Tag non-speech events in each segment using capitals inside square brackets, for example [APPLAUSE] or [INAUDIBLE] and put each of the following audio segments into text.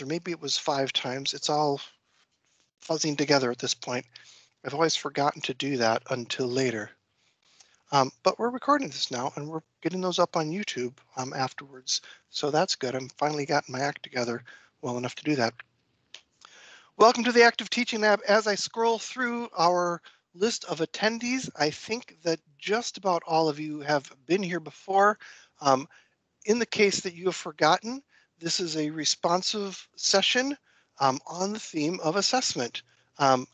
or maybe it was five times. It's all fuzzing together at this point. I've always forgotten to do that until later. Um, but we're recording this now and we're getting those up on YouTube um, afterwards. So that's good. I'm finally gotten my act together well enough to do that. Welcome to the Active Teaching Lab. As I scroll through our list of attendees, I think that just about all of you have been here before. Um, in the case that you have forgotten, this is a responsive session um, on the theme of assessment. Um,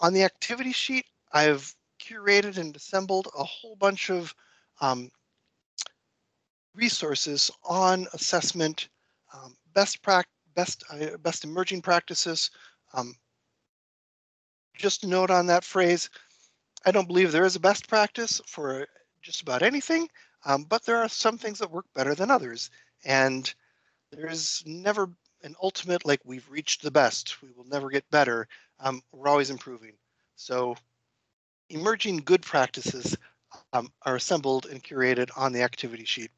on the activity sheet, I've curated and assembled a whole bunch of um, resources on assessment, um, best, best, uh, best emerging practices. Um, just a note on that phrase, I don't believe there is a best practice for just about anything, um, but there are some things that work better than others. And there's never an ultimate like we've reached the best. We will never get better. Um, we're always improving. So emerging good practices um, are assembled and curated on the activity sheet.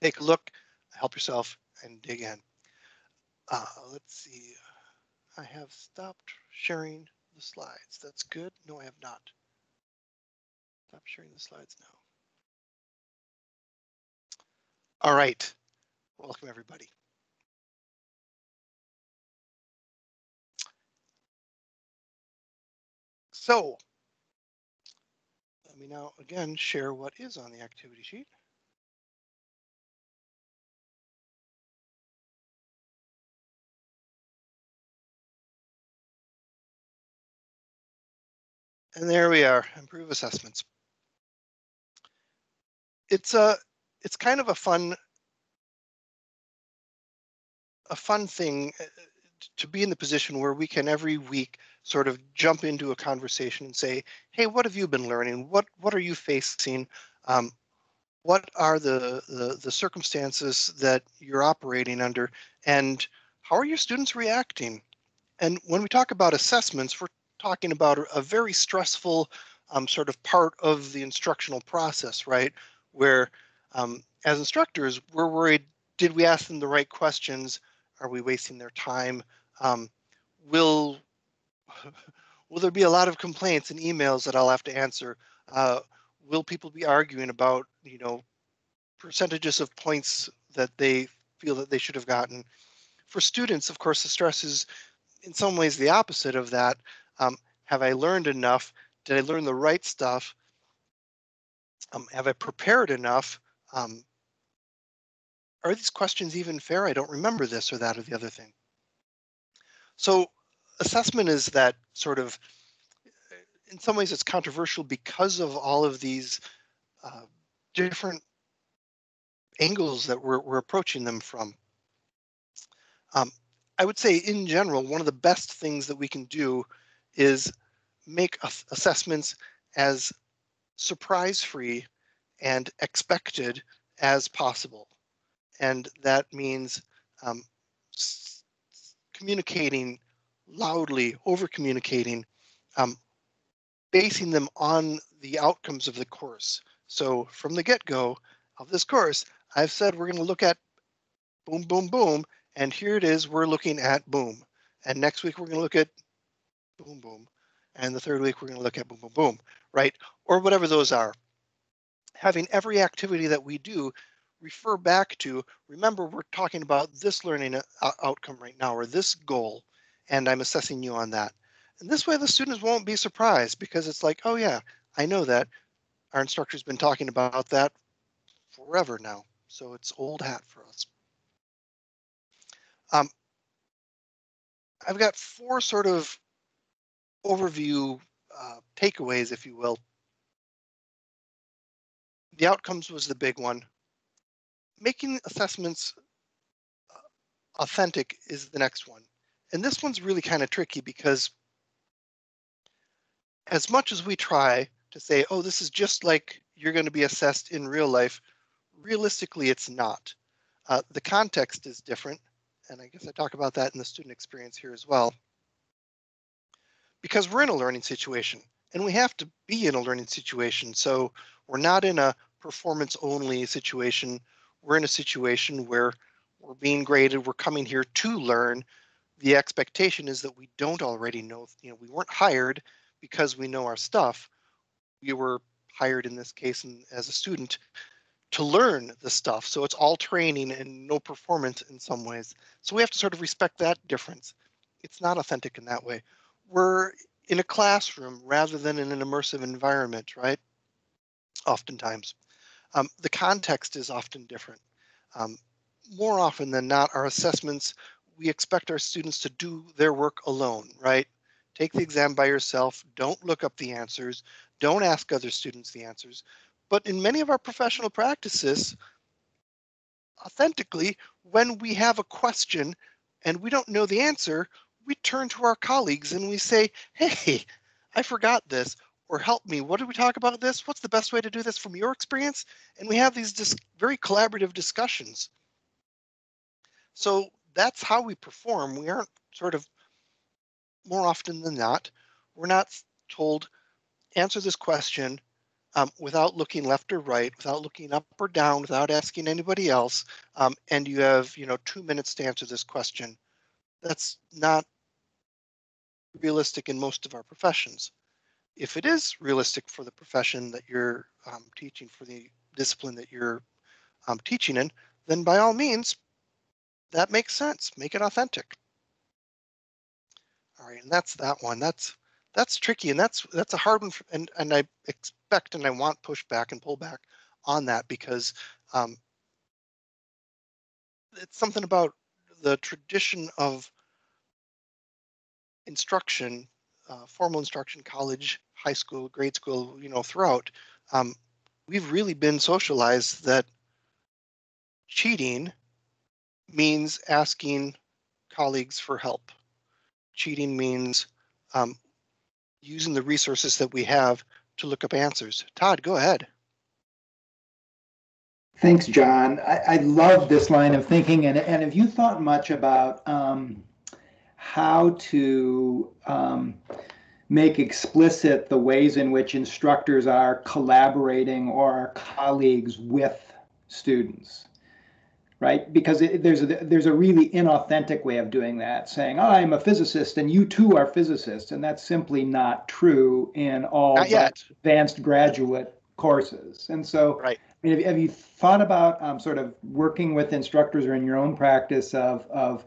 Take a look, help yourself, and dig in. Uh, let's see. I have stopped sharing the slides. That's good. No, I have not. Stop sharing the slides now. All right. Welcome, everybody. So let me now again share what is on the activity sheet. And there we are, improve assessments. It's a, it's kind of a fun a fun thing uh, to be in the position where we can every week sort of jump into a conversation and say, hey, what have you been learning? What what are you facing? Um, what are the, the, the circumstances that you're operating under and how are your students reacting? And when we talk about assessments, we're talking about a very stressful um, sort of part of the instructional process, right? Where um, as instructors, we're worried, did we ask them the right questions? Are we wasting their time? Um, will [LAUGHS] will there be a lot of complaints and emails that I'll have to answer? Uh, will people be arguing about you know percentages of points that they feel that they should have gotten? For students, of course, the stress is in some ways the opposite of that. Um, have I learned enough? Did I learn the right stuff? Um, have I prepared enough? Um, are these questions even fair? I don't remember this or that or the other thing. So assessment is that sort of, in some ways it's controversial because of all of these uh, different angles that we're, we're approaching them from. Um, I would say in general, one of the best things that we can do is make assessments as surprise free and expected as possible and that means um, communicating loudly, over communicating, um, basing them on the outcomes of the course. So from the get-go of this course, I've said we're going to look at boom, boom, boom, and here it is, we're looking at boom. And next week we're going to look at boom, boom, and the third week we're going to look at boom, boom, boom, right? Or whatever those are. Having every activity that we do refer back to, remember, we're talking about this learning uh, outcome right now, or this goal, and I'm assessing you on that. And this way the students won't be surprised because it's like, oh yeah, I know that. Our instructor's been talking about that forever now. So it's old hat for us. Um, I've got four sort of overview uh, takeaways, if you will. The outcomes was the big one making assessments uh, authentic is the next one. And this one's really kind of tricky because as much as we try to say, oh, this is just like you're going to be assessed in real life, realistically, it's not. Uh, the context is different. And I guess I talk about that in the student experience here as well. Because we're in a learning situation and we have to be in a learning situation. So we're not in a performance only situation we're in a situation where we're being graded, we're coming here to learn. The expectation is that we don't already know, you know, we weren't hired because we know our stuff. We were hired in this case and as a student to learn the stuff. So it's all training and no performance in some ways. So we have to sort of respect that difference. It's not authentic in that way. We're in a classroom rather than in an immersive environment, right? Oftentimes. Um, the context is often different. Um, more often than not, our assessments, we expect our students to do their work alone, right? Take the exam by yourself, don't look up the answers, don't ask other students the answers. But in many of our professional practices, authentically, when we have a question and we don't know the answer, we turn to our colleagues and we say, hey, I forgot this, or help me. What did we talk about this? What's the best way to do this from your experience? And we have these just very collaborative discussions. So that's how we perform. We aren't sort of more often than not, we're not told answer this question um, without looking left or right, without looking up or down, without asking anybody else, um, and you have you know two minutes to answer this question. That's not realistic in most of our professions. If it is realistic for the profession that you're um, teaching, for the discipline that you're um, teaching in, then by all means, that makes sense. Make it authentic. All right, and that's that one. That's that's tricky, and that's that's a hard one. For, and and I expect and I want pushback and pullback on that because um, it's something about the tradition of instruction, uh, formal instruction, college, high school, grade school, you know, throughout. Um, we've really been socialized that cheating means asking colleagues for help. Cheating means um, using the resources that we have to look up answers. Todd, go ahead. Thanks, John. I, I love this line of thinking. And, and have you thought much about um, how to um, make explicit the ways in which instructors are collaborating or are colleagues with students? right? Because it, there's a there's a really inauthentic way of doing that, saying oh, I'm a physicist and you too are physicists, and that's simply not true in all advanced graduate courses. And so, right. I mean, have, have you thought about um, sort of working with instructors or in your own practice of of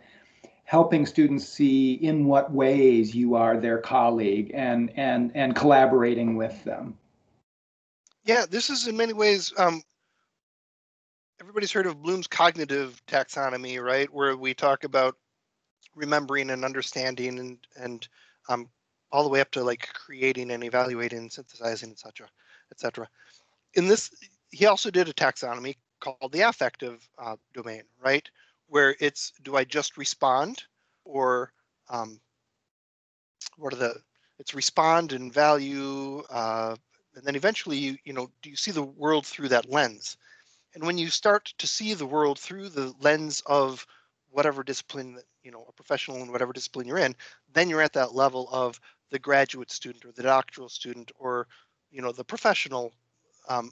helping students see in what ways you are their colleague and and and collaborating with them? Yeah, this is in many ways um, everybody's heard of Bloom's cognitive taxonomy, right? Where we talk about remembering and understanding and and um, all the way up to like creating and evaluating and synthesizing, etc., etc. In this, he also did a taxonomy called the affective uh, domain, right? Where it's do I just respond or um, what are the it's respond and value uh, and then eventually you you know do you see the world through that lens and when you start to see the world through the lens of whatever discipline that, you know, a professional in whatever discipline you're in, then you're at that level of the graduate student or the doctoral student or, you know, the professional um,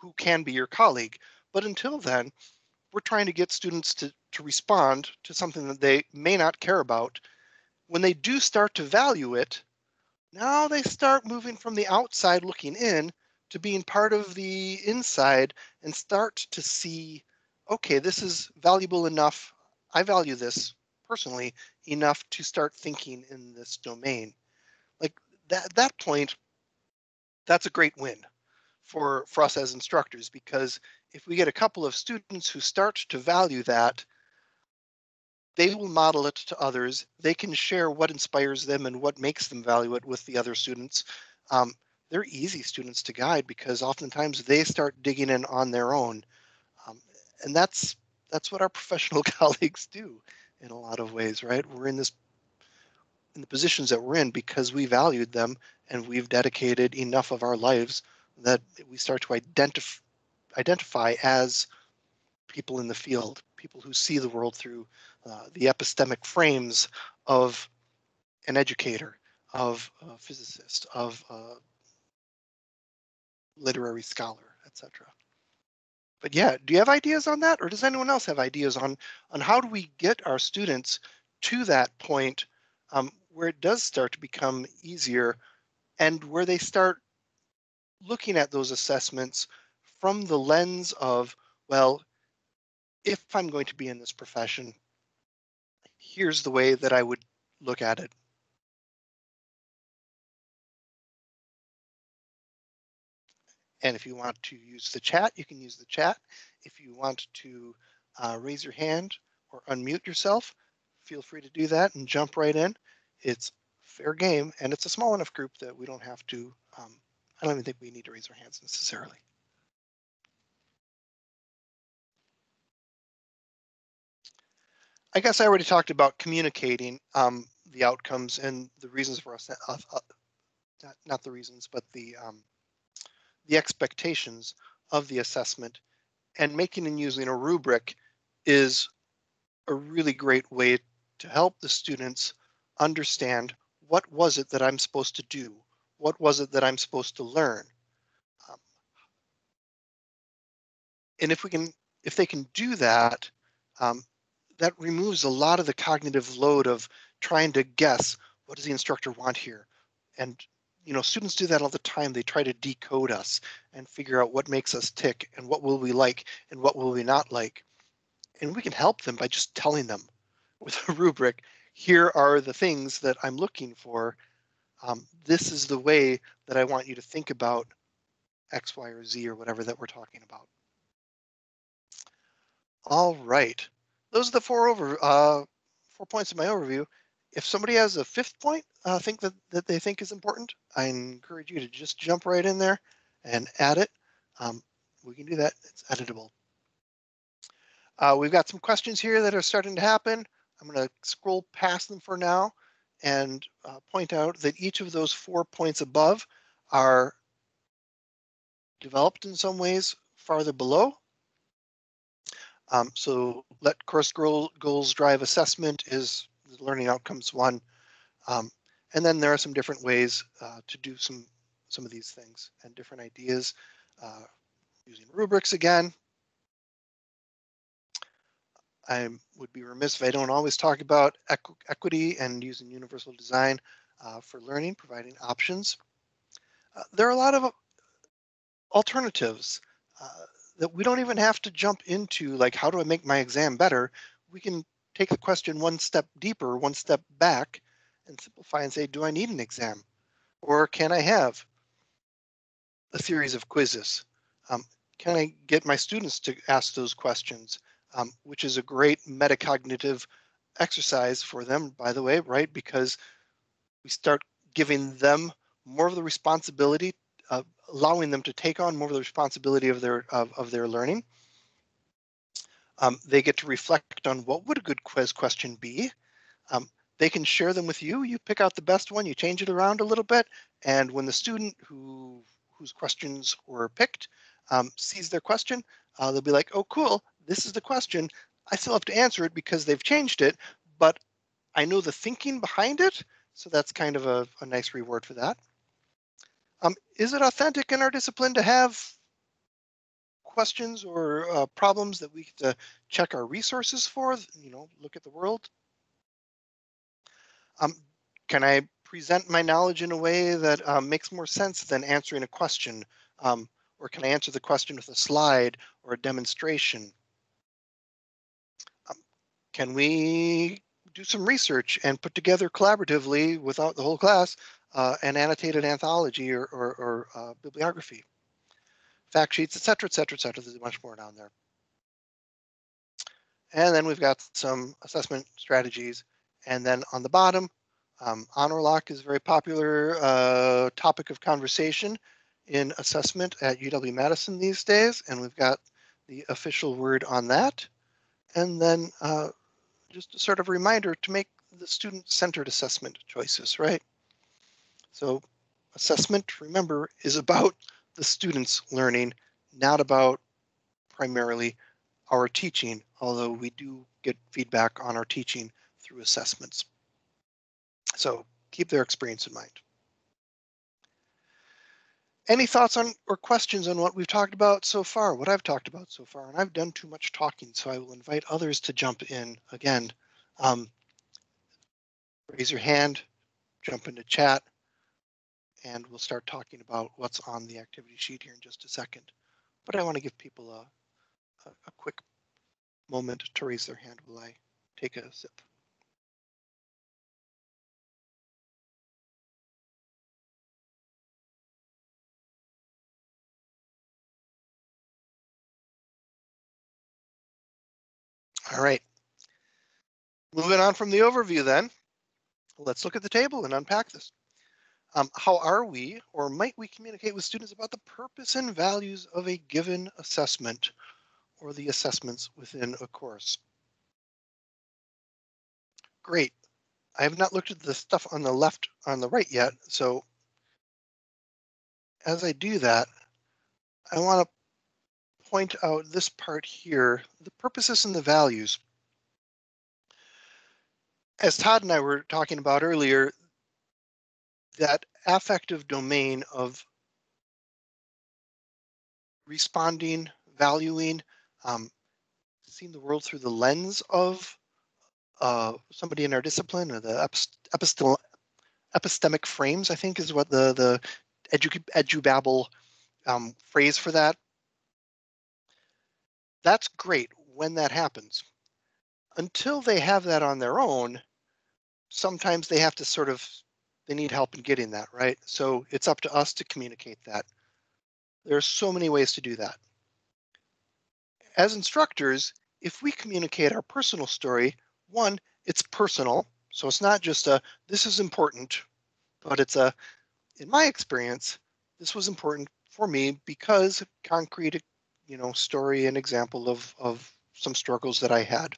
who can be your colleague. But until then, we're trying to get students to, to respond to something that they may not care about. When they do start to value it, now they start moving from the outside looking in to being part of the inside and start to see, okay, this is valuable enough. I value this personally enough to start thinking in this domain. Like that that point, that's a great win for, for us as instructors because if we get a couple of students who start to value that, they will model it to others. They can share what inspires them and what makes them value it with the other students. Um, they're easy students to guide because oftentimes they start digging in on their own. Um, and that's that's what our [LAUGHS] professional [LAUGHS] colleagues do in a lot of ways, right? We're in this in the positions that we're in because we valued them and we've dedicated enough of our lives that we start to identify identify as people in the field, people who see the world through uh, the epistemic frames of an educator, of a physicist, of uh, literary scholar, etc. but yeah, do you have ideas on that? Or does anyone else have ideas on, on how do we get our students to that point um, where it does start to become easier and where they start looking at those assessments from the lens of, well, if I'm going to be in this profession, here's the way that I would look at it. And if you want to use the chat, you can use the chat. If you want to uh, raise your hand or unmute yourself, feel free to do that and jump right in. It's fair game and it's a small enough group that we don't have to, um, I don't even think we need to raise our hands necessarily. I guess I already talked about communicating um, the outcomes and the reasons for us, uh, uh, not, the reasons, but the um, the expectations of the assessment and making and using a rubric is a really great way to help the students understand what was it that I'm supposed to do? What was it that I'm supposed to learn? Um, and if we can, if they can do that, um, that removes a lot of the cognitive load of trying to guess what does the instructor want here and you know, students do that all the time. They try to decode us and figure out what makes us tick and what will we like and what will we not like. And we can help them by just telling them with a [LAUGHS] rubric, here are the things that I'm looking for. Um, this is the way that I want you to think about X, Y, or Z or whatever that we're talking about. All right, those are the four over uh, four points in my overview if somebody has a fifth point, uh, think that, that they think is important, I encourage you to just jump right in there and add it. Um, we can do that, it's editable. Uh, we've got some questions here that are starting to happen. I'm gonna scroll past them for now and uh, point out that each of those four points above are developed in some ways farther below. Um, so let course goals drive assessment is learning outcomes one. Um, and then there are some different ways uh, to do some some of these things and different ideas uh, using rubrics again. I would be remiss if I don't always talk about equ equity and using universal design uh, for learning, providing options. Uh, there are a lot of alternatives uh, that we don't even have to jump into like how do I make my exam better? We can take the question one step deeper, one step back, and simplify and say, do I need an exam? Or can I have a series of quizzes? Um, can I get my students to ask those questions? Um, which is a great metacognitive exercise for them, by the way, right? Because we start giving them more of the responsibility, uh, allowing them to take on more of the responsibility of their of, of their learning. Um, they get to reflect on what would a good quiz question be. Um, they can share them with you. You pick out the best one, you change it around a little bit, and when the student who whose questions were picked um, sees their question, uh, they'll be like, oh, cool, this is the question. I still have to answer it because they've changed it, but I know the thinking behind it, so that's kind of a, a nice reward for that. Um, is it authentic in our discipline to have questions or uh, problems that we get to check our resources for, you know, look at the world. Um, can I present my knowledge in a way that um, makes more sense than answering a question? Um, or can I answer the question with a slide or a demonstration? Um, can we do some research and put together collaboratively without the whole class uh, an annotated anthology or, or, or uh, bibliography? fact sheets, et cetera, et cetera, et cetera. There's much more down there. And then we've got some assessment strategies. And then on the bottom, um, Honorlock is a very popular uh, topic of conversation in assessment at UW-Madison these days. And we've got the official word on that. And then uh, just a sort of reminder to make the student-centered assessment choices, right? So assessment, remember, is about [LAUGHS] the students learning, not about primarily our teaching, although we do get feedback on our teaching through assessments. So keep their experience in mind. any thoughts on or questions on what we've talked about so far, what I've talked about so far? And I've done too much talking, so I will invite others to jump in again. Um, raise your hand, jump into chat, and we'll start talking about what's on the activity sheet here in just a second. But I want to give people a, a, a quick moment to raise their hand while I take a sip. All right. Moving on from the overview then, let's look at the table and unpack this. Um, how are we, or might we communicate with students about the purpose and values of a given assessment or the assessments within a course? Great. I have not looked at the stuff on the left on the right yet, so as I do that, I want to point out this part here, the purposes and the values. As Todd and I were talking about earlier, that affective domain of responding, valuing, um, seeing the world through the lens of uh, somebody in our discipline or the epistel epistemic frames, I think is what the, the edu edubabble um, phrase for that. That's great when that happens. Until they have that on their own, sometimes they have to sort of they need help in getting that, right? So it's up to us to communicate that. There are so many ways to do that. As instructors, if we communicate our personal story, one, it's personal. So it's not just a, this is important, but it's a, in my experience, this was important for me because concrete, you know, story and example of, of some struggles that I had.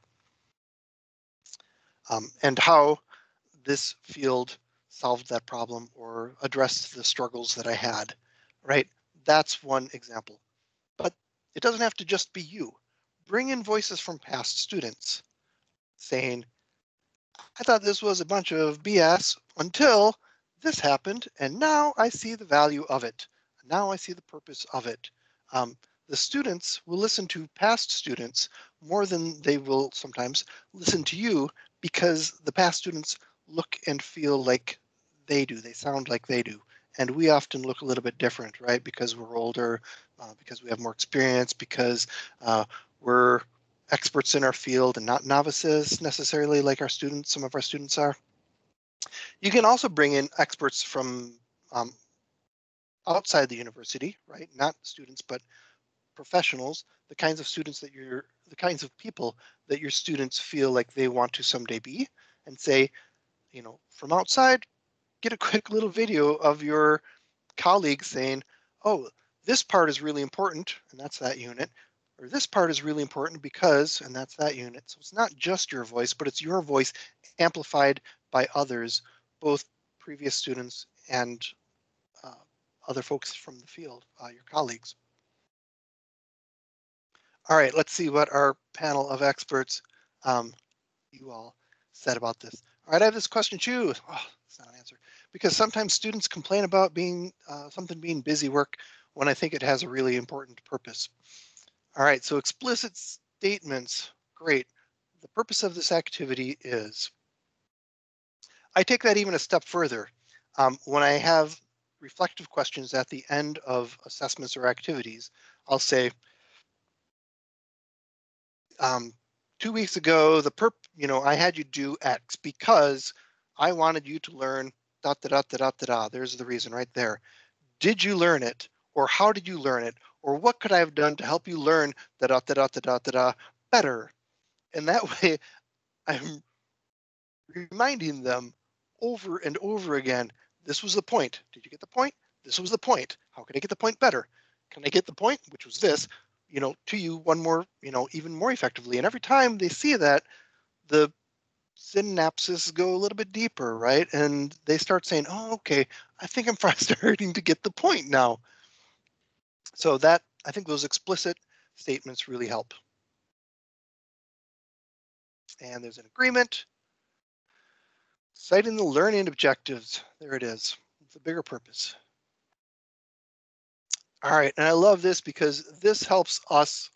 Um, and how this field solved that problem or addressed the struggles that I had, right? That's one example. But it doesn't have to just be you. Bring in voices from past students saying, I thought this was a bunch of BS until this happened, and now I see the value of it. Now I see the purpose of it. Um, the students will listen to past students more than they will sometimes listen to you because the past students look and feel like they do. They sound like they do. And we often look a little bit different, right? Because we're older, uh, because we have more experience, because uh, we're experts in our field and not novices necessarily like our students, some of our students are. You can also bring in experts from um, outside the university, right? Not students, but professionals, the kinds of students that you're, the kinds of people that your students feel like they want to someday be and say, you know, from outside, get a quick little video of your colleague saying, oh, this part is really important, and that's that unit, or this part is really important because, and that's that unit. So it's not just your voice, but it's your voice amplified by others, both previous students and uh, other folks from the field, uh, your colleagues. All right, let's see what our panel of experts, um, you all said about this. All right, I have this question too. Oh, it's not an because sometimes students complain about being uh, something being busy work when I think it has a really important purpose. All right, so explicit statements, great. The purpose of this activity is, I take that even a step further. Um, when I have reflective questions at the end of assessments or activities, I'll say, um, two weeks ago, the perp, you know, I had you do X because I wanted you to learn da da da da da. There's the reason right there. Did you learn it, or how did you learn it, or what could I have done to help you learn da da da da da da da, da better? And that way, I'm reminding them over and over again. This was the point. Did you get the point? This was the point. How can I get the point better? Can I get the point, which was this, you know, to you one more, you know, even more effectively? And every time they see that, the synapses go a little bit deeper, right? And they start saying, oh, okay, I think I'm [LAUGHS] starting to get the point now. So that, I think those explicit statements really help. And there's an agreement. Citing the learning objectives. There it is. It's a bigger purpose. All right, and I love this because this helps us,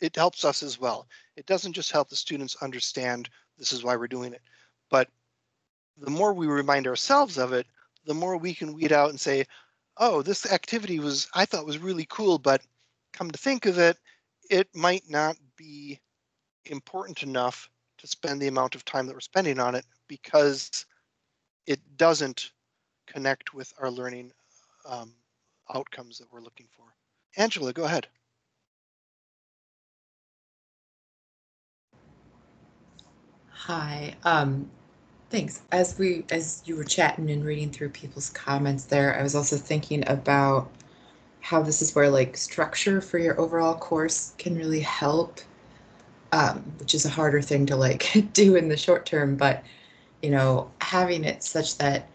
it helps us as well. It doesn't just help the students understand this is why we're doing it, but the more we remind ourselves of it, the more we can weed out and say, oh, this activity was, I thought was really cool, but come to think of it, it might not be important enough to spend the amount of time that we're spending on it because it doesn't connect with our learning um, outcomes that we're looking for. Angela, go ahead. Hi. Um, thanks. As we as you were chatting and reading through people's comments there, I was also thinking about how this is where like structure for your overall course can really help, um, which is a harder thing to like [LAUGHS] do in the short term, but you know, having it such that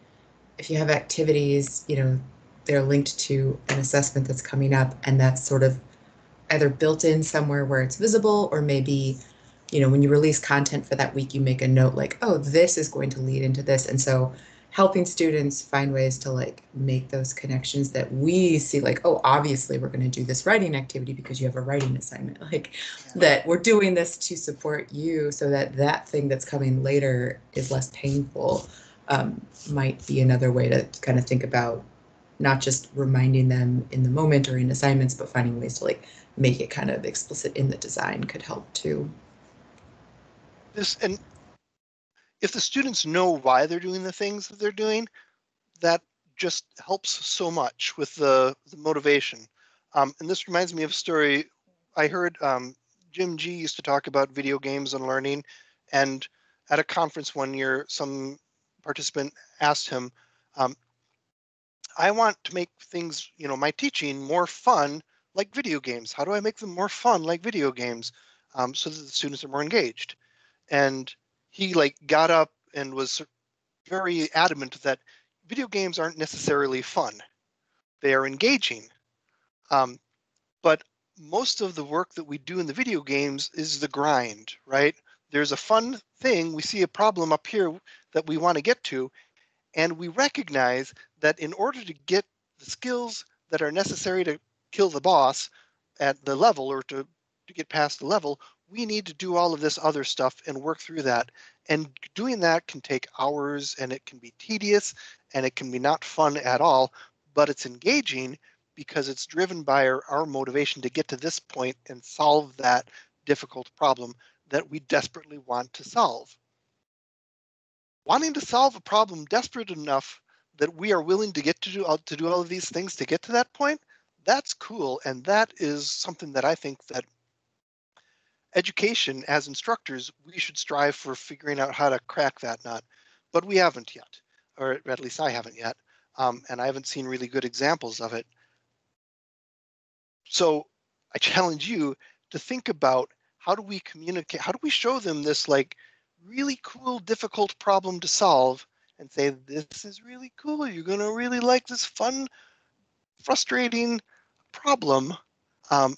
if you have activities, you know, they're linked to an assessment that's coming up and that's sort of either built in somewhere where it's visible or maybe you know when you release content for that week you make a note like oh this is going to lead into this and so helping students find ways to like make those connections that we see like oh obviously we're going to do this writing activity because you have a writing assignment [LAUGHS] like yeah. that we're doing this to support you so that that thing that's coming later is less painful um, might be another way to kind of think about not just reminding them in the moment or in assignments, but finding ways to like make it kind of explicit in the design could help too. This and if the students know why they're doing the things that they're doing, that just helps so much with the, the motivation. Um, and this reminds me of a story I heard um, Jim Gee used to talk about video games and learning. And at a conference one year, some participant asked him, um, I want to make things, you know, my teaching more fun like video games. How do I make them more fun like video games um, so that the students are more engaged? And he like got up and was very adamant that video games aren't necessarily fun. They are engaging. Um, but most of the work that we do in the video games is the grind, right? There's a fun thing. We see a problem up here that we want to get to, and we recognize that in order to get the skills that are necessary to kill the boss at the level or to, to get past the level, we need to do all of this other stuff and work through that. And doing that can take hours and it can be tedious and it can be not fun at all, but it's engaging because it's driven by our, our motivation to get to this point and solve that difficult problem that we desperately want to solve wanting to solve a problem desperate enough that we are willing to get to do, to do all of these things to get to that point, that's cool. And that is something that I think that education as instructors, we should strive for figuring out how to crack that nut, but we haven't yet, or at least I haven't yet. Um, and I haven't seen really good examples of it. So I [LAUGHS] challenge you to think about how do we communicate, how do we show them this like really cool, difficult problem to solve and say, this is really cool. You're going to really like this fun, frustrating problem um,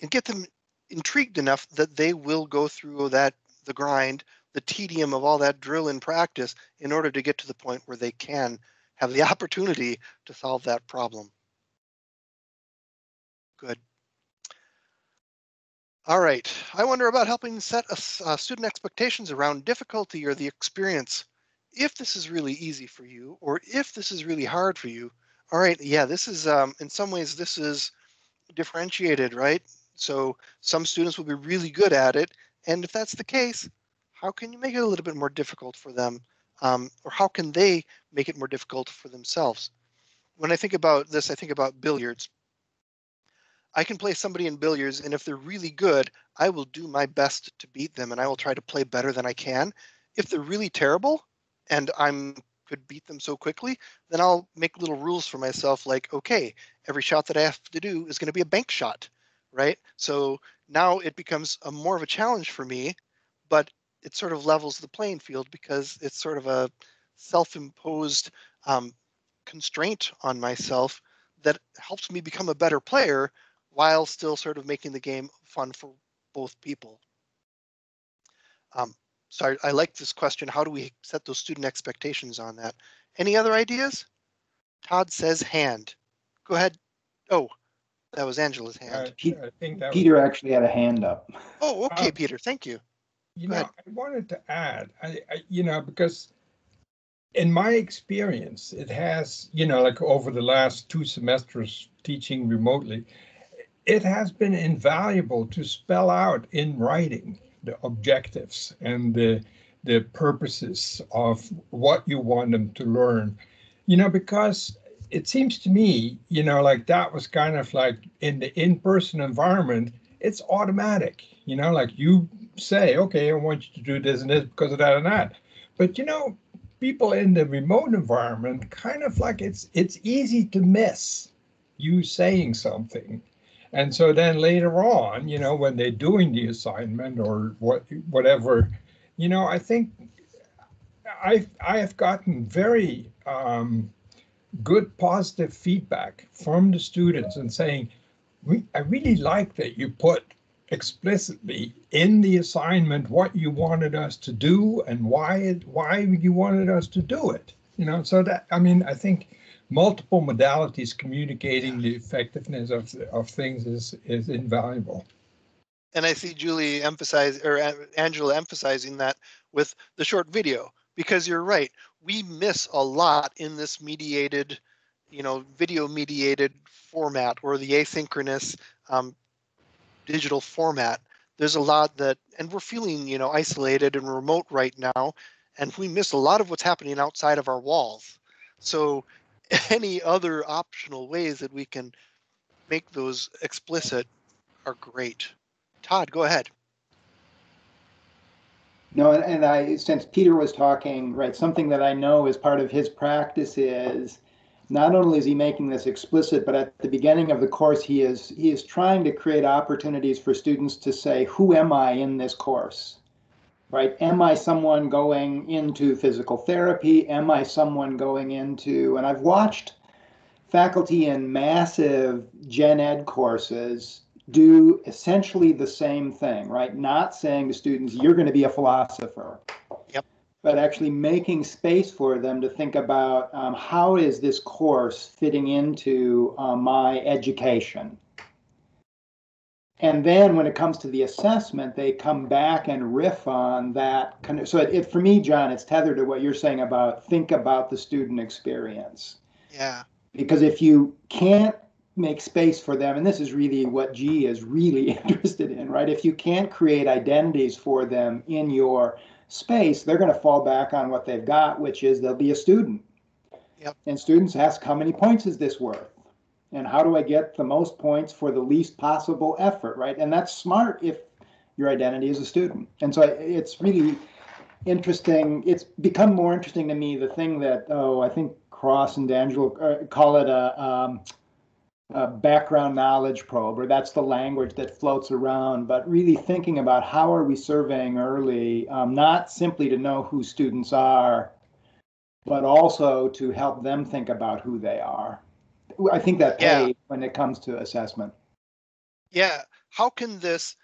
and get them intrigued enough that they will go through that, the grind, the tedium of all that drill and practice in order to get to the point where they can have the [LAUGHS] opportunity to solve that problem. Good. All right, I wonder about helping set a, uh, student expectations around difficulty or the experience. If this is really easy for you, or if this is really hard for you, all right, yeah, this is, um, in some ways, this is differentiated, right? So some students will be really good at it. And if that's the case, how can you make it a little bit more difficult for them? Um, or how can they make it more difficult for themselves? When I think about this, I think about billiards. I can play somebody in billiards, and if they're really good, I will do my best to beat them, and I will try to play better than I can. If they're really terrible, and I'm could beat them so quickly, then I'll make little rules for myself, like okay, every shot that I have to do is going to be a bank shot, right? So now it becomes a more of a challenge for me, but it sort of levels the playing field because it's sort of a self-imposed um, constraint on myself that helps me become a better player while still sort of making the game fun for both people. Um, so I, I like this question. How do we set those student expectations on that? Any other ideas? Todd says hand. go ahead. Oh, that was Angela's I, hand. Pete- I think that was- Peter actually had a hand up. Oh, okay, Um, Peter, thank you. You Go know, ahead. I wanted to add, I, I, you know, because in my experience, it has, you know, like over the last two semesters teaching remotely, it has been invaluable to spell out in writing the objectives and the the purposes of what you want them to learn. You know, because it seems to me, you know, like that was kind of like in the in-person environment, it's automatic. You know, like you say, okay, I want you to do this and this because of that and that. But you know, people in the remote environment kind of like it's it's easy to miss you saying something. And so then later on, you know, when they're doing the assignment or what whatever, you know, I think I I have gotten very um, good positive feedback from the students and saying, I really like that you put explicitly in the assignment what you wanted us to do and why it, why you wanted us to do it. You know, so that I mean, I think multiple modalities communicating the effectiveness of of things is is invaluable. And I see Julie emphasize or Angela emphasizing that with the short video because you're right. We miss a lot in this mediated, you know, video mediated format or the asynchronous um, digital format. There's a lot that, and we're feeling, you know, isolated and remote right now, and we miss a lot of what's happening outside of our walls. So, [LAUGHS] any other optional ways that we can make those explicit are great. Todd, go ahead. No, and, and I, since Peter was talking, right, something that I know is part of his practice is not only is he making this explicit, but at the beginning of the course, he is he is trying to create opportunities for students to say, "Who am I in this course?" Right? Am I someone going into physical therapy? Am I someone going into? And I've watched faculty in massive gen ed courses do essentially the same thing, right? Not saying to students, you're going to be a philosopher. Yep. But actually making space for them to think about um, how is this course fitting into uh, my education? And then when it comes to the assessment, they come back and riff on that. Kind of, so it, it, for me, John, it's tethered to what you're saying about think about the student experience Yeah. because if you can't make space for them, and this is really what Gee is really [LAUGHS] interested in, right? If you can't create identities for them in your space, they're going to fall back on what they've got, which is they'll be a student. Yep. And students ask, how many points is this worth? And how do I get the most points for the least possible effort, right? And that's smart if your identity is a student. And so it's really interesting. It's become more interesting to me the thing that, oh, I think Cross and Angelo uh, call it a, um, a background knowledge probe, or that's the language that floats around, but really thinking about how are we surveying early, um, not simply to know who students are, but also to help them think about who they are. I think that Yeah. pays when it comes to assessment. Yeah. How can this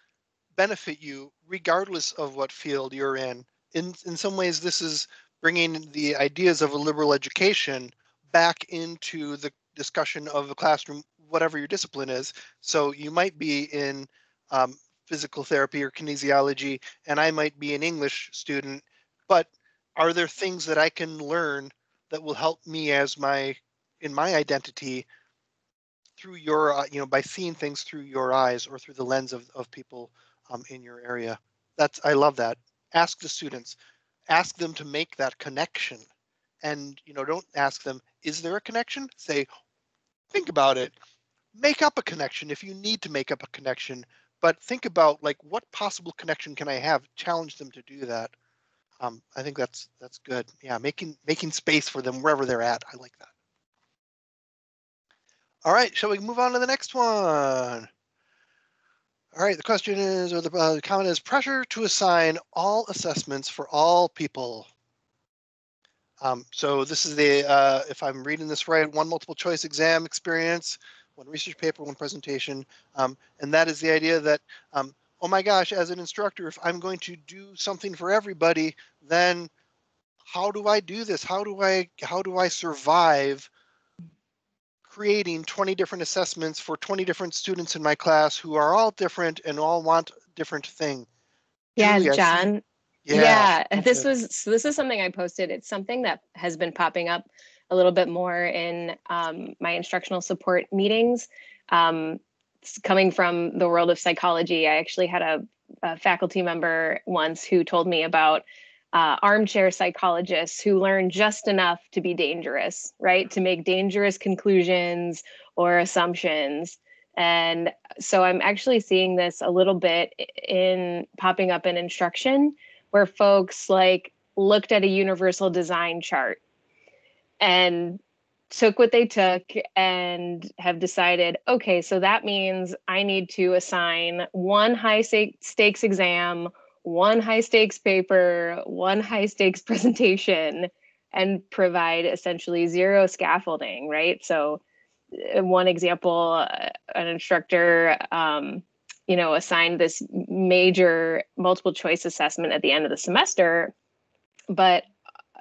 benefit you regardless of what field you're in? In in some ways, this is bringing the ideas of a liberal education back into the discussion of a classroom, whatever your discipline is. So you might be in um, physical therapy or kinesiology, and I might be an English student. But are there things that I can learn that will help me as my in my identity through your uh, you know by seeing things through your eyes or through the lens of, of people um, in your area? That's i love that. Ask the students. Ask them to make that connection. And you know don't ask them is there a connection? Say think about it make up a connection if you need to make up a connection but think about like what possible connection can i have? Challenge them to do that. Um, i think that's that's good. Yeah making making space for them wherever they're at. I like that. All right, shall we move on to the next one? All right, the question is, or the uh, comment is pressure to assign all assessments for all people. Um, so this is the, uh, if I'm reading this right, one multiple choice exam experience, one research paper, one presentation. Um, and that is the idea that, um, oh my gosh, as an instructor, if I'm going to do something for everybody, then how do I do this? How do I, how do I survive creating 20 different assessments for 20 different students in my class who are all different and all want different thing. Yeah, Julie, John. Yeah. Yeah, [LAUGHS] this was so this is something I posted. It's something that has been popping up a little bit more in um, my instructional support meetings. Um, coming from the world of psychology, I actually had a, a faculty member once who told me about uh, armchair psychologists who learn just enough to be dangerous, right? To make dangerous conclusions or assumptions. And so I'm actually seeing this a little bit in popping up in instruction where folks like looked at a universal design chart and took what they took and have decided okay so that means i need to assign one high stakes exam one high stakes paper one high stakes [LAUGHS] presentation and provide essentially zero scaffolding right? So uh, one example uh, an instructor um, you know assigned this major multiple choice assessment at the end of the semester but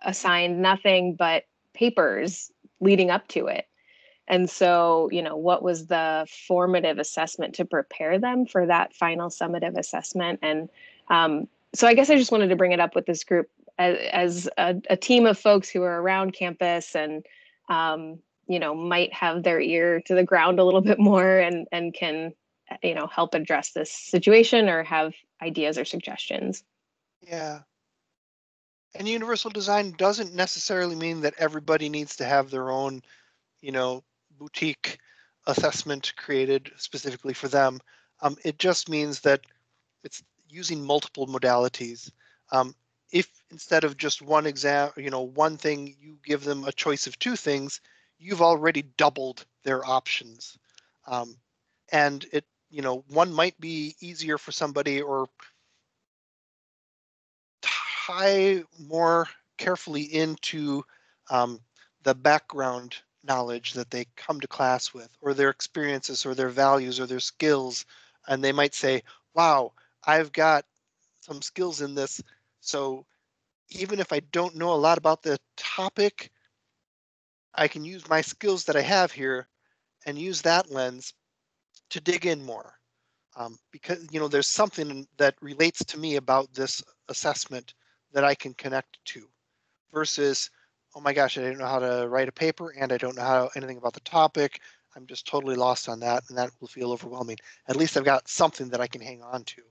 assigned nothing but papers leading up to it. And so you know what was the formative assessment to prepare them for that final summative assessment? And um, so i guess i just wanted to bring it up with this group as, as a, a team of folks who are around campus and um, you know might have their ear to the ground a little bit more and and can you know help address this situation or have ideas or suggestions. Yeah. And universal design doesn't necessarily mean that everybody needs to have their own, you know, boutique assessment created specifically for them. Um, it just means that it's using multiple modalities. Um, if instead of just one exam, you know, one thing, you give them a choice of two things, you've already doubled their options. Um, and it, you know, one might be easier for somebody or tie more carefully into um, the background knowledge that they come to class with, or their experiences, or their values, or their skills. And they might say, wow, I've got some skills in this. So even if I don't know a lot about the topic, I can use my skills that I have here and use that lens to dig in more. Um, because, you know, there's something that relates to me about this assessment that I can connect to versus, oh my gosh, I didn't know how to write a paper and I don't know how anything about the topic. I'm just totally lost on that and that will feel overwhelming. At least I've got something that I can hang on to.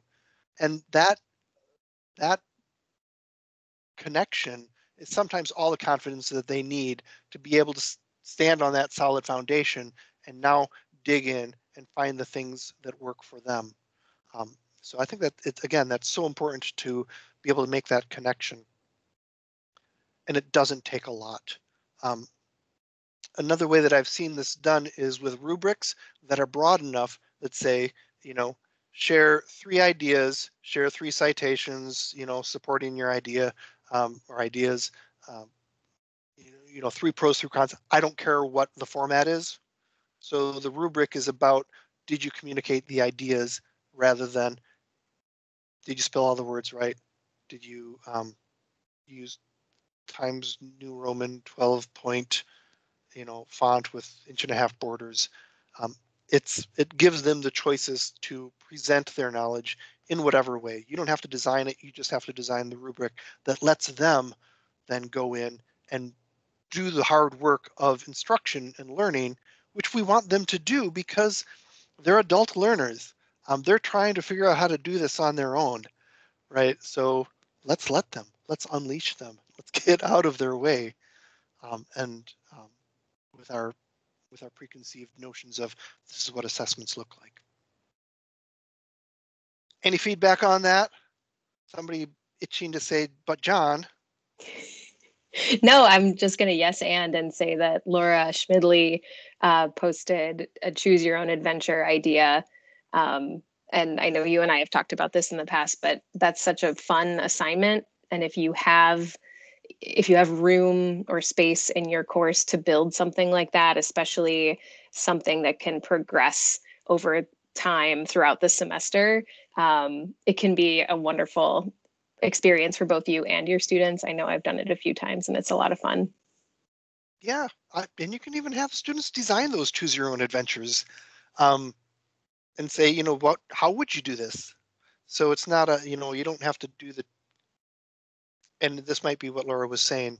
And that that connection is sometimes all the confidence that they need to be able to stand on that solid foundation and now dig in and find the things that work for them. Um, so I think that it's again that's so important to be able to make that connection. And it doesn't take a lot. Um, another way that I've seen this done is with rubrics that are broad enough that say, you know, share three ideas, share three citations, you know, supporting your idea um, or ideas. Um, you, know, you know, three pros, three cons. I don't care what the format is. So the rubric is about did you communicate the ideas rather than did you spell all the words right? Did you um, use Times New Roman 12 point, you know, font with inch and a half borders? Um, it's it gives them the choices to present their knowledge in whatever way. You don't have to design it. You just have to design the rubric that lets them then go in and do the hard work of instruction and learning, which we want them to do because they're adult learners. Um, they're trying to figure out how to do this on their own, right? So let's let them. Let's unleash them. Let's [LAUGHS] get out of their way, um, and um, with our with our preconceived notions of this is what assessments look like. Any feedback on that? Somebody itching to say, but John. [LAUGHS] no, I'm just going to yes and and say that Laura Schmidley uh, posted a choose your own adventure idea. Um, and I know you and I have talked about this in the past, but that's such a fun assignment. And if you have if you have room or space in your course to build something like that, especially something that can progress over time throughout the semester, um, it can be a wonderful experience for both you and your students. I know I've done it a few times and it's a lot of fun. Yeah, I, and you can even have students design those choose your own adventures, um, and say, you know, what, how would you do this? So it's not a, you know, you don't have to do the. And this might be what Laura was saying,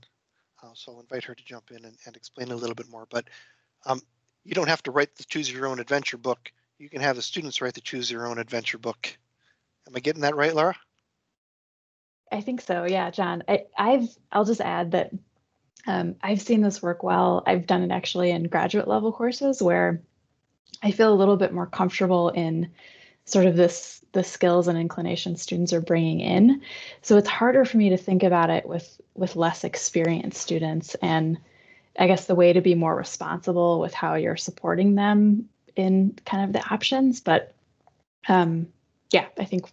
uh, so I'll invite her to jump in and, and explain a little bit more. But um, you don't have to write the choose your own adventure book. You can have the students write the choose your own adventure book. Am I getting that right, Laura? I think so. Yeah, John. I, I've I'll just add that um, I've seen this work well. I've done it actually in graduate level courses where I feel a little bit more comfortable in sort of this the skills and inclinations students are bringing in. So it's harder for me to think about it with with less experienced students and I guess the way to be more responsible with how you're supporting them in kind of the options. But um, yeah, I think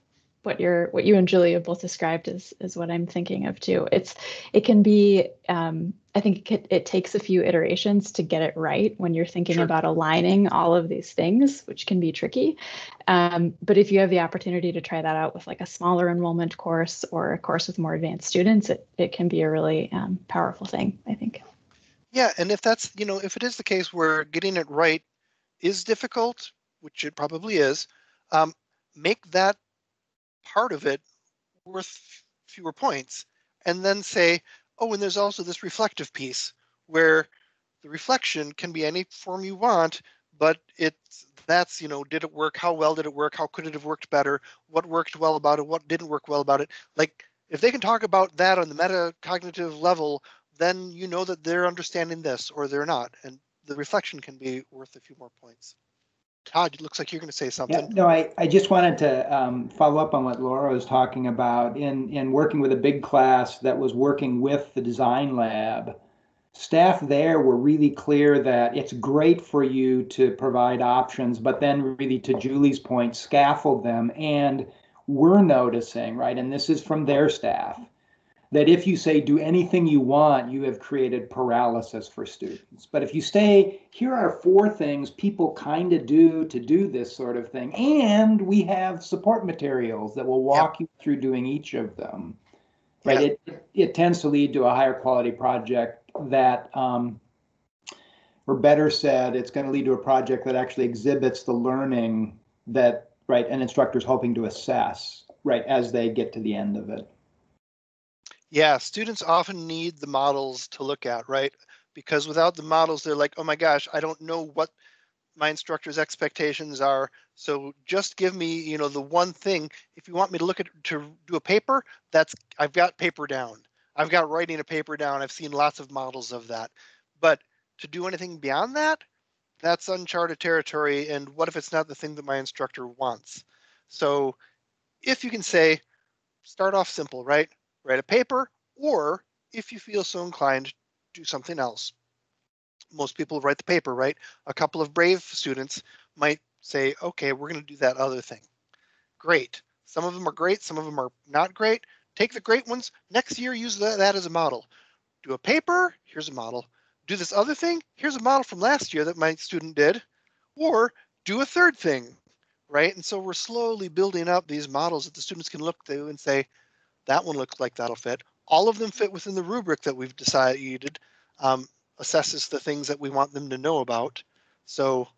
what you're what you and Julia both described is is what I'm thinking of too. It's it can be um, I think it, it, takes a few iterations to get it right when you're thinking sure. about aligning all of these things, which can be tricky. Um, but if you have the opportunity to try that out with like a smaller enrollment course or a course with more advanced students, it it can be a really um, powerful thing. I think. Yeah, and if that's you know if it is the case where getting it right is difficult, which it probably is, um, make that part of it worth fewer points and then say oh and there's also this reflective piece where the reflection can be any form you want but it's that's you know did it work? How well did it work? How could it have worked better? What worked well about it? What didn't work well about it? Like if they can talk about that on the metacognitive level then you know that they're understanding this or they're not and the reflection can be worth a few more points Todd, it looks like you're going to say something. Yeah, no, I, I just wanted to um, follow up on what Laura was talking about. In, in working with a big class that was working with the design lab, staff there were really clear that it's great for you to provide options, but then really to Julie's point, scaffold them. And we're noticing, right, and this is from their staff, that if you say do anything you want, you have created paralysis for students. But if you say, here are four things people kind of do to do this sort of thing, and we have support materials that will walk yep. you through doing each of them, right? Yep. It, it tends to lead to a higher quality project that, um, or better said, it's going to lead to a project that actually exhibits the learning that, right, an instructor is hoping to assess, right, as they get to the end of it. Yeah, students often need the models to look at, right? Because without the models, they're like, oh my gosh, I don't know what my instructor's expectations are. So just give me, you know, the one thing. If you want me to look at to do a paper, that's I've got paper down. I've got writing a paper down. I've seen lots of models of that. But to do anything beyond that, that's uncharted territory. And what if it's not the thing that my instructor wants? So if you can say, start off simple, right? Write a paper, or if you feel so inclined, do something else. Most people write the paper, right? A couple of brave students might say, okay, we're going to do that other thing. Great. Some of them are great, some of them are not great. Take the great ones. Next year, use that, that as a model. Do a paper, here's a model. Do this other thing, here's a model from last year that my student did. Or do a third thing, right? And so we're slowly building up these models that the students can look to and say, that one looks like that'll fit. All of them fit within the rubric that we've decided um, assesses the things that we want them to know about. So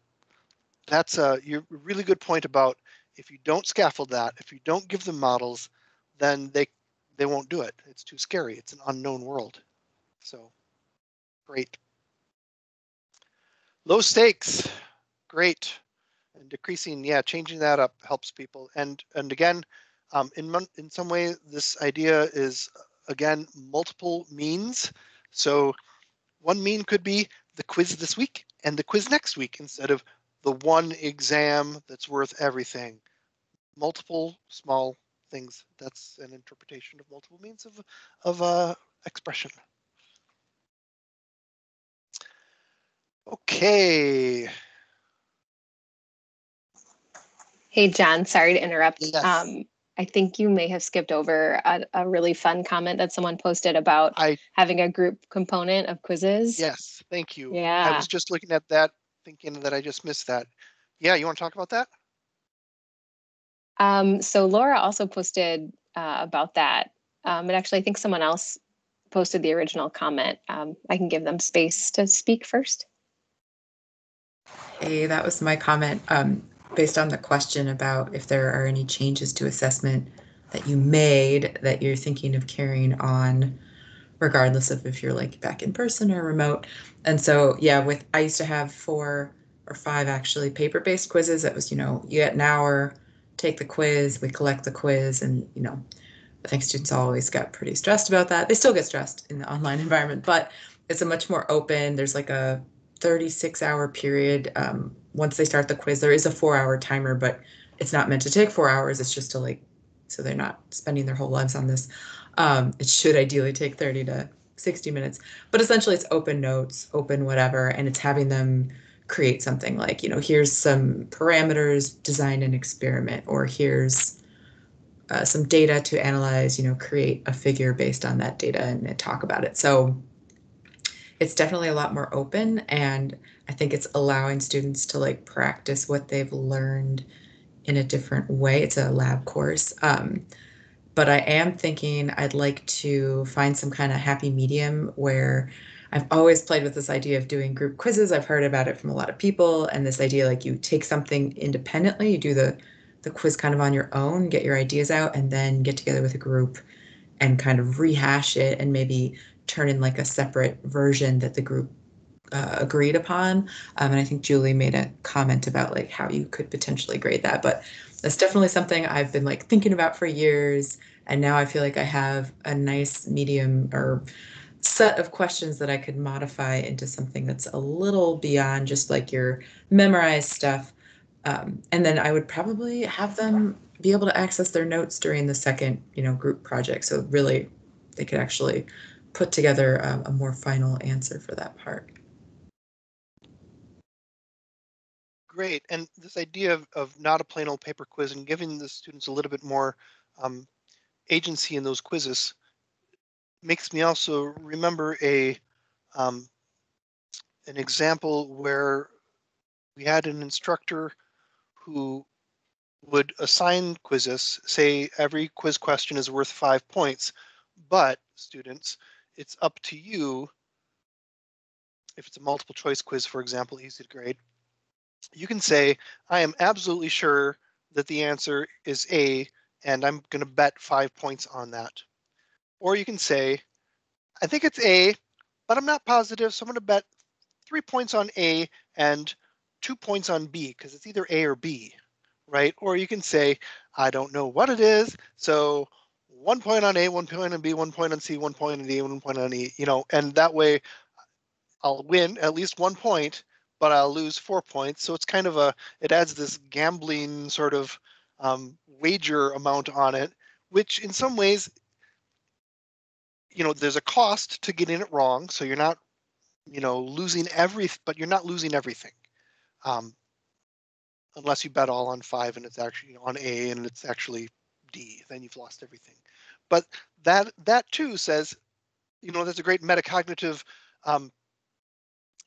that's a really good point about if you don't scaffold that, if you don't give them models, then they they won't do it. It's too scary. It's an unknown world. So great. Low stakes, great. And decreasing, yeah, changing that up helps people. And and again, um, in, in some way, this idea is, again, multiple means. So one mean could be the quiz this week and the quiz next week instead of the one exam that's worth everything. Multiple small things. That's an interpretation of multiple means of, of uh, expression. Okay. Hey, John, sorry to interrupt. Yes. Um, I think you may have skipped over a, a really fun comment that someone posted about I having a group component of quizzes. yes, thank you. Yeah. I was just looking at that, thinking that I just missed that. Yeah, you want to talk about that? Um, so Laura also posted uh, about that. Um, and actually, I think someone else posted the original comment, um, I can give them space to speak first. Hey, that was my comment um, based on the question about if there are any changes to assessment that you made that you're thinking of carrying on, regardless of if you're like back in person or remote. And so, yeah, with I used to have four or five actually paper based quizzes. That was, you know, you get an hour, take the quiz, we collect the quiz, and, you know, I think students always got pretty stressed about that. They still get stressed in the online environment, but it's a much more open, there's like a 36 hour period. Um, once they start the quiz, there is a four hour timer, but it's not meant to take four hours. It's just to like, so they're not spending their whole lives on this. Um, it should ideally take 30 to 60 minutes, but essentially it's open notes, open whatever, and it's having them create something like, you know, here's some parameters, design an experiment, or here's uh, some data to analyze, you know, create a figure based on that data and, and talk about it. So it's definitely a lot more open and I think it's allowing students to like practice what they've learned in a different way. It's a lab course. Um, but I am thinking I'd like to find some kind of happy medium where I've always played with this idea of doing group quizzes. I've heard about it from a lot of people and this idea like you take something independently, you do the the quiz kind of on your own, get your ideas out and then get together with a group and kind of rehash it and maybe turn in like a separate version that the group uh, agreed upon. Um, and I think Julie made a comment about like how you could potentially grade that, but that's definitely something I've been like thinking about for years. And now I feel like I have a nice medium or set of questions that I could modify into something that's a little beyond just like your memorized stuff. Um, and then I would probably have them be able to access their notes during the second, you know, group project. So really, they could actually put together a, a more final answer for that part. Great. And this idea of, of not a plain old paper quiz and giving the students a little bit more um, agency in those quizzes makes me also remember a um, an example where we had an instructor who would assign quizzes, say every quiz question is worth five points, but students, it's up to you. If it's a multiple choice quiz, for example, easy to grade, you can say, I am absolutely sure that the answer is A, and I'm going to bet five points on that. Or you can say, I think it's A, but I'm not positive, so I'm going to bet three points on A and two points on B, because it's either A or B, right? Or you can say, I don't know what it is, so one point on A, one point on B, one point on C, one point on D, one point on E, you know, and that way I'll win at least one point, but I'll lose four points. So it's kind of a, it adds this gambling sort of um, wager amount on it, which in some ways, you know, there's a cost to getting it wrong. So you're not, you know, losing every, but you're not losing everything. Um, unless you bet all on five and it's actually on A and it's actually D, then you've lost everything. But that that too says, you know, that's a great metacognitive um,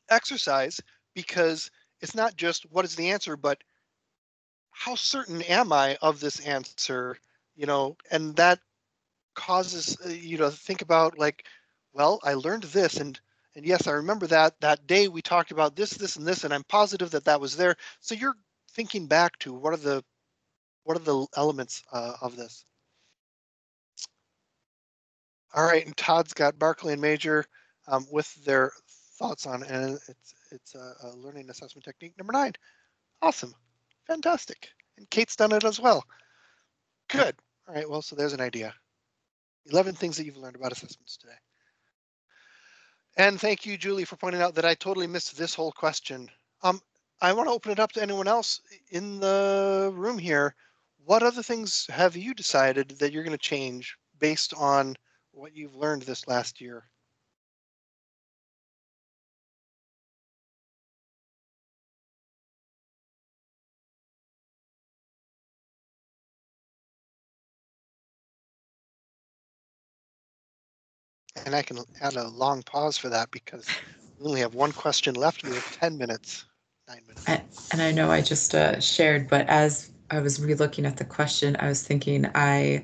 exercise because it's not just what is the answer, but how certain am I of this answer? You know, and that causes uh, you to think about like, well, I learned this and and yes, I remember that that day we talked about this, this, and this, and I'm positive that that was there. So you're thinking back to what are the what are the elements uh, of this? All right, and Todd's got Barkley and Major um, with their thoughts on and it's it's a, a, learning assessment technique number nine. Awesome, fantastic, and Kate's done it as well. Good. All right, well, so there's an idea. 11 things that you've learned about assessments today. And thank you, Julie, for pointing out that I totally missed this whole question. Um, I want to open it up to anyone else in the room here. What other things have you decided that you're going to change based on what you've learned this last year? And I can add a long pause for that because [LAUGHS] we only have one question left. We have 10 minutes, nine minutes. And, and I know I just uh, shared, but as I was relooking at the question, I was thinking I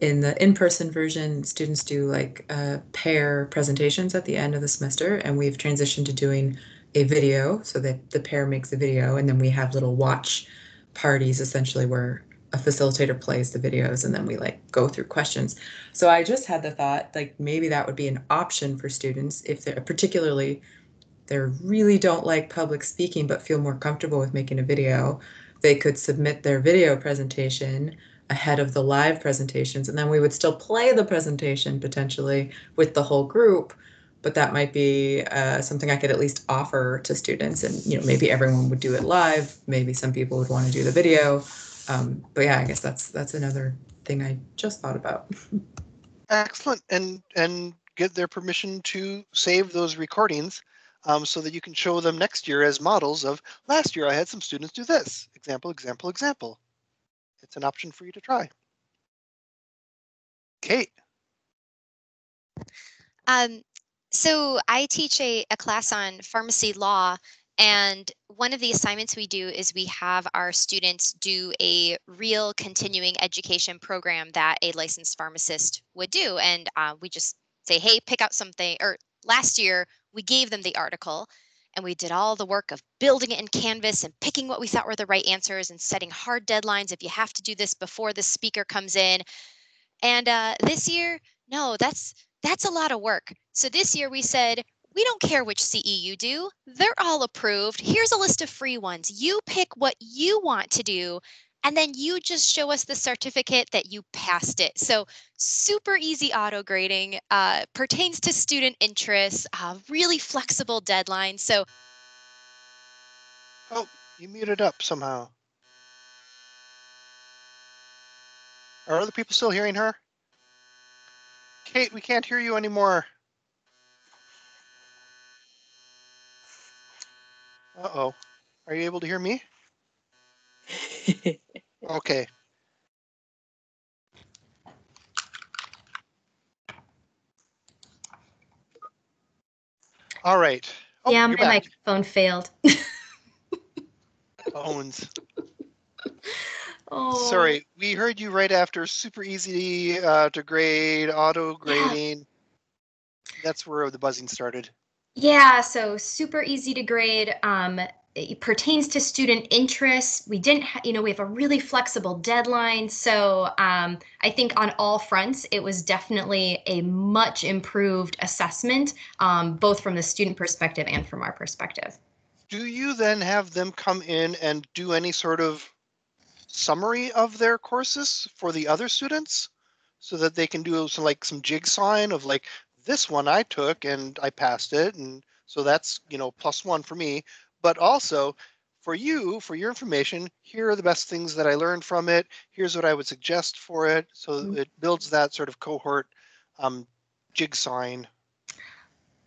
in the in-person version, students do like uh, pair presentations at the end of the semester, and we've transitioned to doing a video so that the pair makes a video, and then we have little watch parties essentially where a facilitator plays the videos and then we like go through questions. So I just had the thought like maybe that would be an option for students if they're particularly they really don't like public speaking but feel more comfortable with making a video, they could submit their video presentation ahead of the live presentations and then we would still play the presentation potentially with the whole group but that might be uh, something i could at least offer to students and you know maybe everyone would do it live maybe some people would want to do the video um, but yeah i guess that's that's another thing i just thought about Excellent, and and get their permission to save those recordings um, so that you can show them next year as models of last year I had some students do this. Example, example, example. It's an option for you to try. Kate, Um, so I teach a, a class on pharmacy law, and one of the assignments we do is we have our students do a real continuing education program that a licensed pharmacist would do. And uh, we just say, hey, pick out something. Or last year, we gave them the article and we did all the work of building it in Canvas and picking what we thought were the right answers and setting hard deadlines if you have to do this before the speaker comes in. And uh, this year, no, that's that's a lot of work. So this year we said, we don't care which CE you do. They're all approved. Here's a list of free ones. You pick what you want to do, and then you just show us the certificate that you passed it. So super easy auto grading, uh, pertains to student interests, uh, really flexible deadlines. So oh, you muted up somehow. Are other people still hearing her? Kate, we can't hear you anymore. Uh-oh. Are you able to hear me? [LAUGHS] Okay. All right. Oh, yeah, my back. microphone failed. [LAUGHS] Phones. oh, Sorry, we heard you right after super easy uh, to grade, auto grading. That's where the buzzing started. Yeah, so super easy to grade. Um, it pertains to student interests. We didn't, ha- you know, we have a really flexible deadline. So um, I think on all fronts, it was definitely a much improved assessment, um, both from the student perspective and from our perspective. Do you then have them come in and do any sort of summary of their courses for the other students? So that they can do some like some jigsawing of like this one I took and I passed it and so that's you know plus one for me. But also for you, for your information, here are the best things that I learned from it. Here's what I would suggest for it. So Mhm. it builds that sort of cohort um, jigsawing.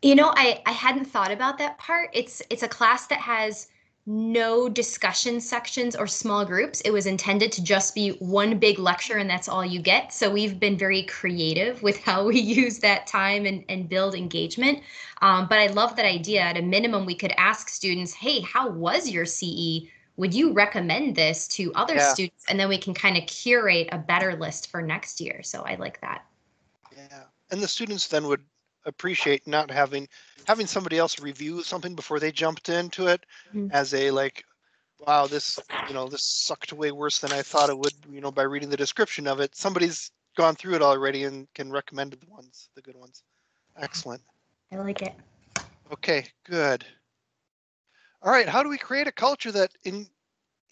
You know, I, I hadn't thought about that part. It's it's a class that has no discussion sections or small groups. It was intended to just be one big lecture and that's all you get. So we've been very creative [LAUGHS] with how we use that time and, and build engagement. Um, but I love that idea. At a minimum, we could ask students, hey, how was your CE? Would you recommend this to other Yeah. students? And then we can kind of curate a better list for next year. So I like that. Yeah, and the students then would appreciate not having having somebody else review something before they jumped into it Mhm. as a like, wow, this you know this sucked way worse than I thought it would. You know, by reading the description of it, somebody's gone through it already and can recommend the ones, the good ones. Excellent. I like it. Okay, good. All right, how do we create a culture that in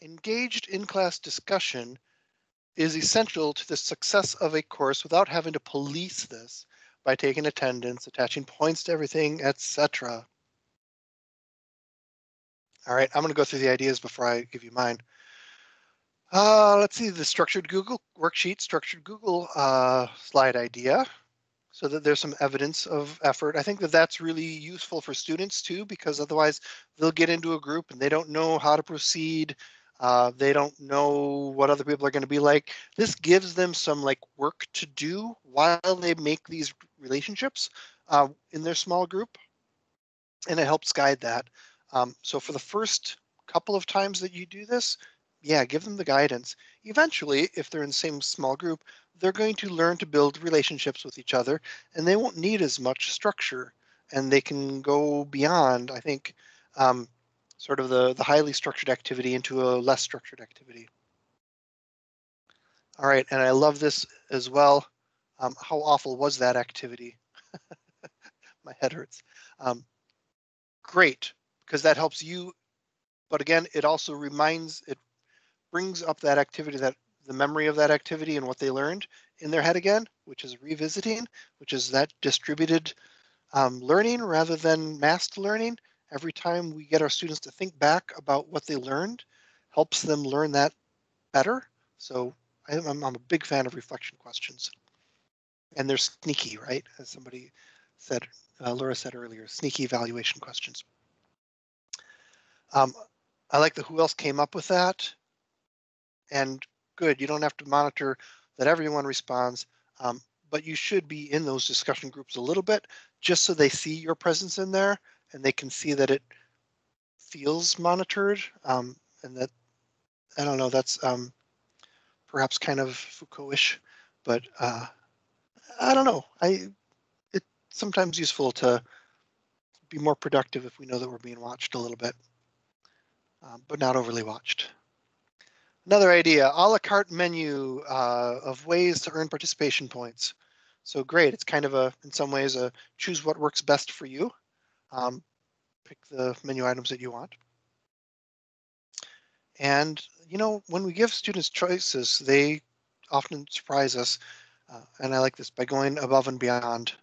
engaged in-class discussion is essential to the success of a course without having to police this by taking attendance, attaching points to everything, etc. All right, I'm going to go through the ideas before I give you mine. Uh, let's see the structured Google worksheet, structured Google uh, slide idea so that there's some evidence of effort. I think that that's really useful for students too, because otherwise they'll get into a group and they don't know how to proceed. Uh, they don't know what other people are going to be like. This gives them some like work to do while they make these relationships uh, in their small group, and it helps guide that. Um, so for the first couple of times that you do this, yeah, give them the guidance. Eventually, if they're in the same small group, they're going to learn to build relationships with each other and they won't need as much structure and they can go beyond, I think, um, sort of the, the highly structured activity into a less structured activity. All right, and I love this as well. Um, how awful was that activity? [LAUGHS] My head hurts. Um, great, because that helps you. But again, it also reminds, it brings up that activity, that the memory of that activity and what they learned in their head again, which is revisiting, which is that distributed um, learning rather than massed learning. Every time we get our students to think back about what they learned, helps them learn that better. So I'm, I'm a big fan of reflection questions. And they're sneaky, right? As somebody said, uh, Laura said earlier, sneaky evaluation questions. Um, I like the who else came up with that. And good, you don't have to monitor that everyone responds, um, but you should be in those discussion groups a little bit just so they see your presence in there and they can see that it feels monitored um, and that, I don't know, that's um, perhaps kind of Foucault-ish, but uh, I don't know. I it's sometimes useful to be more productive if we know that we're being watched a little bit, um, but not overly watched. Another idea, a la carte menu uh, of ways to earn participation points. So great, it's kind of a, in some ways, a choose what works best for you. Um, pick the menu items that you want. And, you know, when we give students choices, they often surprise us. Uh, and I like this by going above and beyond.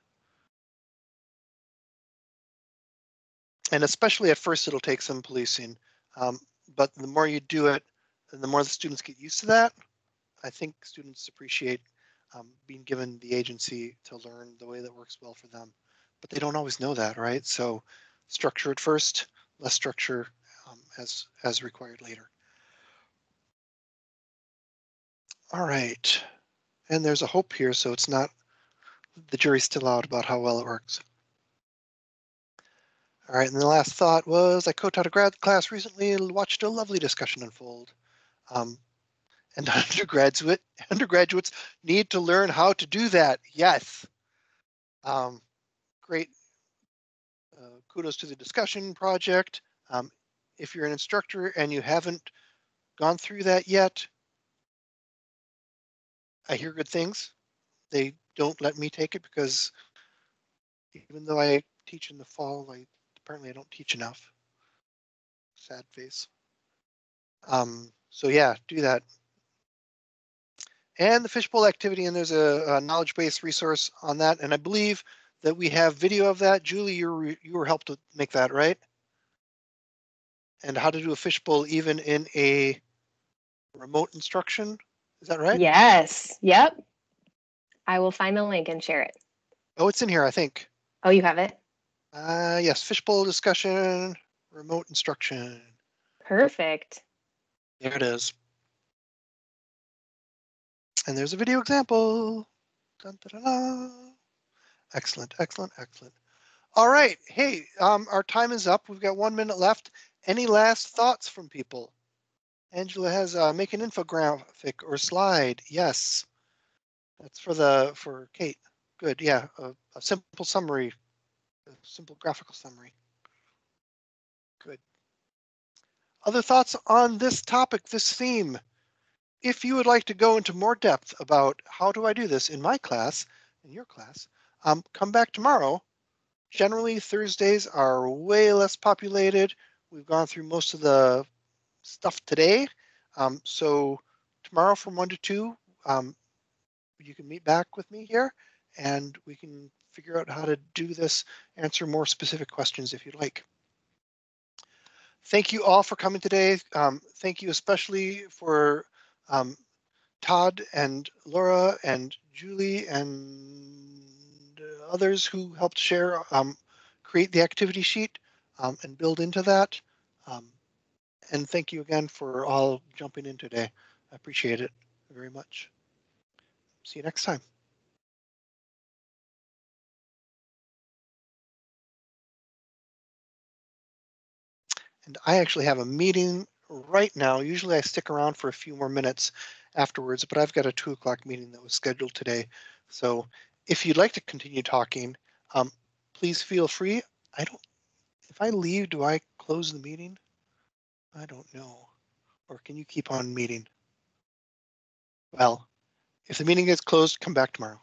And especially at first, it'll take some policing. Um, but the more you do it, the more the students get used to that, I think students appreciate um, being given the agency to learn the way that works well for them. But they don't always know that, right? So structure at first, less structure um, as, as required later. All right. And there's a hope here, so it's not, the jury's still out about how well it works. All right, and the last thought was I co-taught a grad class recently and watched a lovely discussion unfold. Um, and [LAUGHS] undergraduate undergraduates need to learn how to do that. Yes. Um, great. Uh, kudos to the discussion project. Um, if you're an instructor and you haven't gone through that yet, I hear good things. They don't let me take it because even though I teach in the fall, I apparently I don't teach enough. Sad face. Um, so yeah, do that. And the fishbowl activity, and there's a, a knowledge base resource on that. And I believe that we have video of that. Julie, you were, you were helped to make that, right? And how to do a fishbowl even in a remote instruction. Is that right? Yes. Yep. I will find the link and share it. Oh, it's in here, I think. Oh, you have it? Uh, yes, fishbowl discussion, remote instruction. Perfect. There it is. And there's a video example. Dun, dun, dun, excellent, excellent, excellent. All right. Hey, um, our time is up. We've got one minute left. Any last thoughts from people? Angela has uh, make an infographic or slide. Yes. That's for the for Kate. Good. Yeah. A, a simple summary, a simple graphical summary. Good. Other thoughts on this topic, this theme? If you would like to go into more depth about how do I do this in my class, in your class, um, come back tomorrow. Generally, Thursdays are way less populated. We've gone through most of the stuff today. Um, so tomorrow from one to two, um, you can meet back with me here and we can figure out how to do this, answer more specific questions if you'd like. Thank you all for coming today. Um, thank you especially for um, Todd and Laura and Julie and others who helped share, um, create the activity sheet um, and build into that and thank you again for all jumping in today. I appreciate it very much. See you next time. And I actually have a meeting right now. Usually I stick around for a few more minutes afterwards, but I've got a two o'clock meeting that was scheduled today. So if you'd like to continue talking, um, please feel free. I don't, if I leave, do I close the meeting? I don't know. Or can you keep on meeting? Well, if the meeting is closed, come back tomorrow.